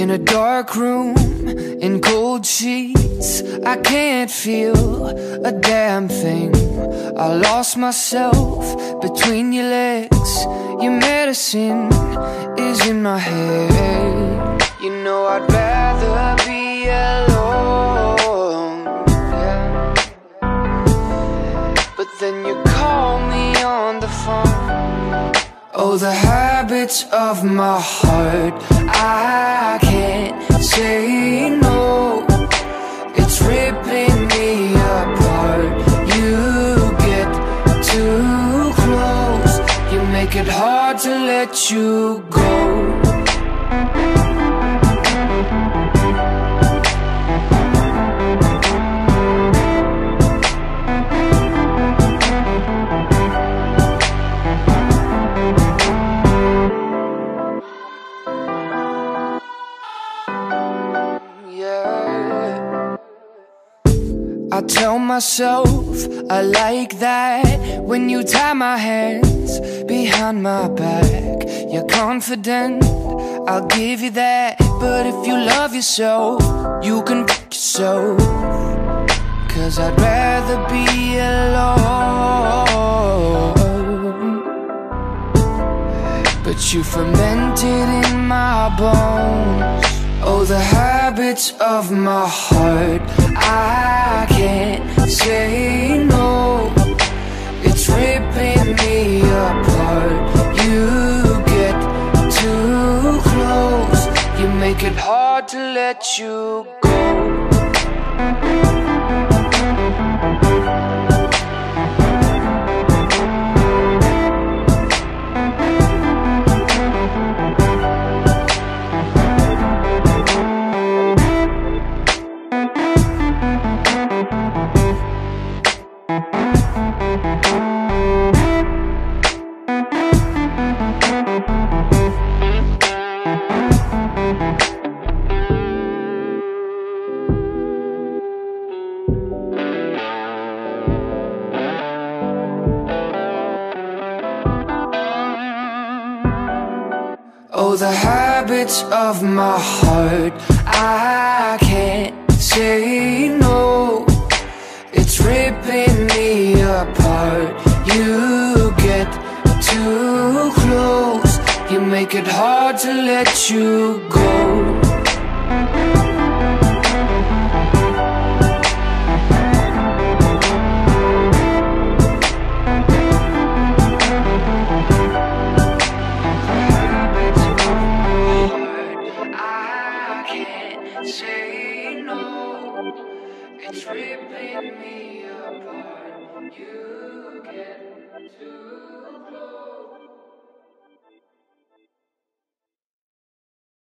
In a dark room, in cold sheets I can't feel a damn thing. I lost myself between your legs. Your medicine is in my head. You know I'd rather be alone yeah. But then you call me on the phone. Oh, the habits of my heart. I It's ripping me apart. You get too close. You make it hard to let you go I tell myself I like that When you tie my hands behind my back. You're confident, I'll give you that. But if you love yourself, you can f yourself. Cause I'd rather be alone. But you fermented in my bones habits of my heart I can't say no. It's ripping me apart. You get too close. You make it hard to let you go The habits of my heart. I can't say no. It's ripping me apart. You get too close. You make it hard to let you go say no. It's ripping me apart. You get.